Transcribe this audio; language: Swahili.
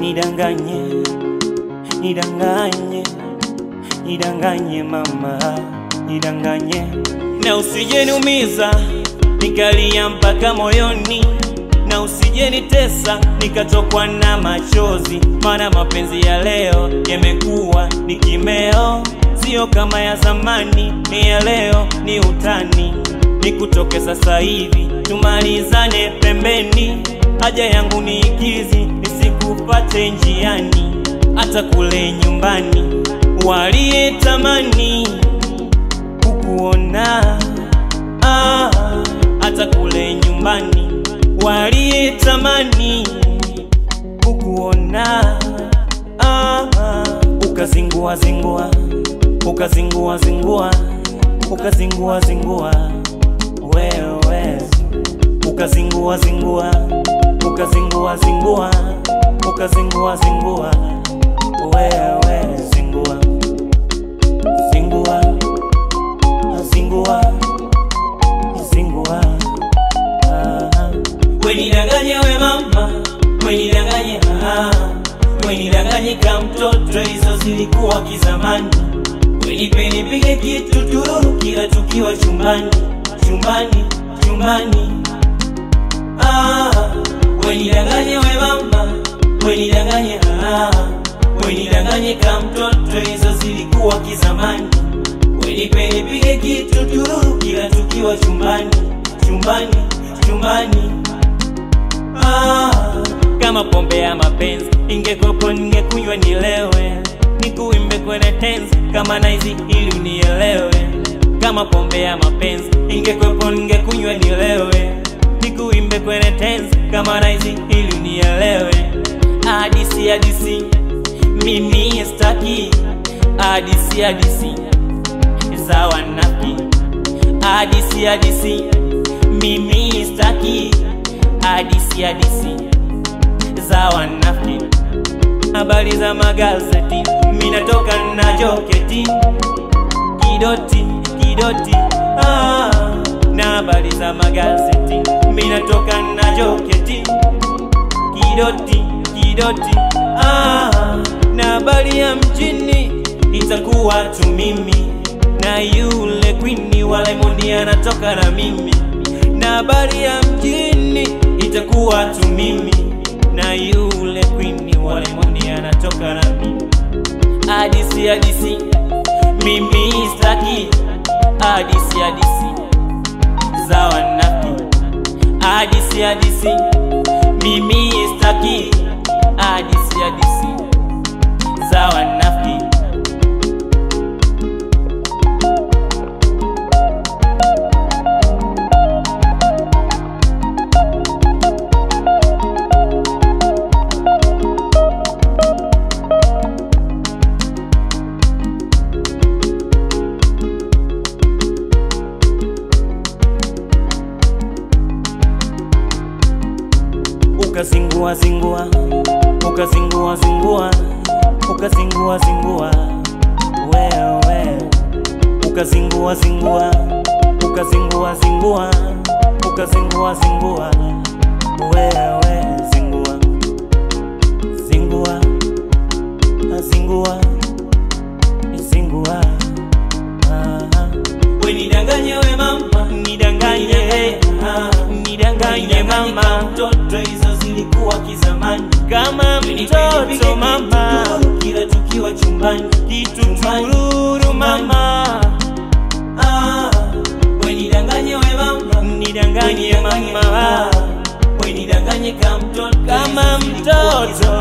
nidanganye, nidanganye, nidanganye mama, nidanganye, na usijeniumiza nikalia mpaka moyoni, na usijenitesa nikatokwa na machozi, maana mapenzi ya leo yamekuwa ni kimeo, sio kama ya zamani, ni ya leo ni utani, nikutoke sasa hivi tumalizane pembeni, haja yangu ni ikizi nisikupate njiani, hata kule nyumbani. Waliyetamani kukuona ah, hata kule nyumbani. Waliyetamani kukuona ah, ah, ukazingua zingua ukazingua zingua ukazingua zingua. Wewe ukazingua zingua ukazingua zingua ukazingua zingua wewe zingua. Zingua. Zingua. Zingua. Ah. wenidanganye we mama. Wenidanganye wenidanganye ka mtoto hizo zilikuwa kizamani. Wenipe kitu tururu kila tukiwa chumbani. Chumbani chumbani wenidanganye ah. wenidanganye ka mtoto hizo zilikuwa kizamani wenipe nipige kitu tururu kila tukiwa chumbani chumbani chumbani ah. kama pombe ya mapenzi ingekwepo ningekunywa nilewe nikuimbe kwenye tenzi kama naizi ili unielewe kama pombe ya mapenzi ingekwepo ningekunywa nilewe nikuimbe kwenye tenzi kama naizi ili unielewe hadisi hadisi. Mimi staki hadisi hadisi. Za wanafiki. Hadisi hadisi. Mimi staki hadisi hadisi. Za wanafiki. Habari za magazeti. Minatoka na joketi. Kidoti kidoti. Ah, na habari za magazeti. Minatoka na joketi. Kidoti kidoti ah, na habari ya mjini itakuwa tu mimi na yule kwini wa Lemoni anatoka na mimi. Na habari ya mjini itakuwa tu mimi na yule kwini wa Lemoni anatoka na mimi. Hadisi hadisi mimi staki hadisi hadisi za wanafiki. Hadisi hadisi mimi hadisi hadisi za wanafiki ukazingua zingua ukazingua zingua. Ukazingua zingua. Wewe. Ukazingua zingua. Ukazingua zingua. Ukazingua zingua. Wewe zingua. Zingua. Zingua. Zingua. We wenidanganye we mama. Nidanganye. Nidanganye mama. Mtoto hizo zilikuwa kizamani kama mtoto mama. Kila tukiwa chumbani kitu tururu mama. Ah, wenidanganye we mama. Nidanganye mama. wenidanganye kama mtoto. Kama mtoto